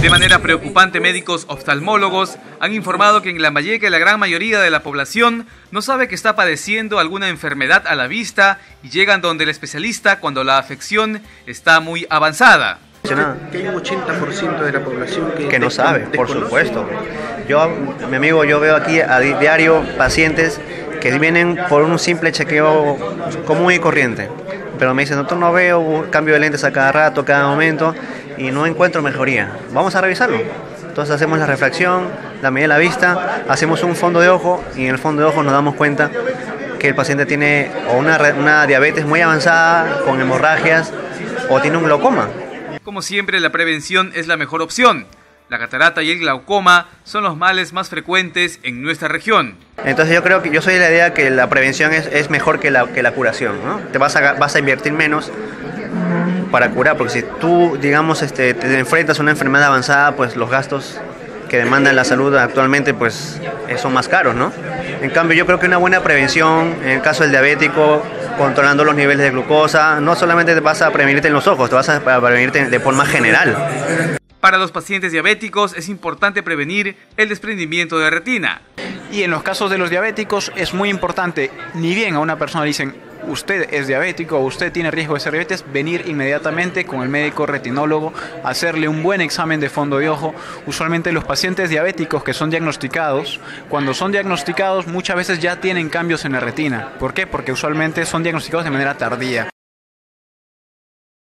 De manera preocupante, médicos oftalmólogos han informado que en Lambayeque la gran mayoría de la población no sabe que está padeciendo alguna enfermedad a la vista y llegan donde el especialista cuando la afección está muy avanzada. Que hay un 80% de la población que, que no sabe, por supuesto. Yo, mi amigo, yo veo aquí a diario pacientes que vienen por un simple chequeo común y corriente. Pero me dicen, doctor, no veo cambio de lentes a cada rato, cada momento, y no encuentro mejoría. Vamos a revisarlo. Entonces hacemos la refracción, la medida de la vista, hacemos un fondo de ojo y en el fondo de ojo nos damos cuenta que el paciente tiene o una, una diabetes muy avanzada con hemorragias o tiene un glaucoma. Como siempre, la prevención es la mejor opción. La catarata y el glaucoma son los males más frecuentes en nuestra región. Entonces yo creo que yo soy de la idea que la prevención es, es mejor que la, que la curación. ¿no? Te vas a, vas a invertir menos para curar, porque si tú, digamos, este, te enfrentas a una enfermedad avanzada, pues los gastos que demandan la salud actualmente pues son más caros, ¿no? En cambio yo creo que una buena prevención, en el caso del diabético, controlando los niveles de glucosa, no solamente te vas a prevenirte en los ojos, te vas a prevenirte de forma general. Para los pacientes diabéticos es importante prevenir el desprendimiento de retina. Y en los casos de los diabéticos es muy importante, ni bien a una persona le dicen usted es diabético o usted tiene riesgo de ser diabetes, venir inmediatamente con el médico retinólogo, hacerle un buen examen de fondo de ojo. Usualmente los pacientes diabéticos que son diagnosticados, cuando son diagnosticados muchas veces ya tienen cambios en la retina. ¿Por qué? Porque usualmente son diagnosticados de manera tardía.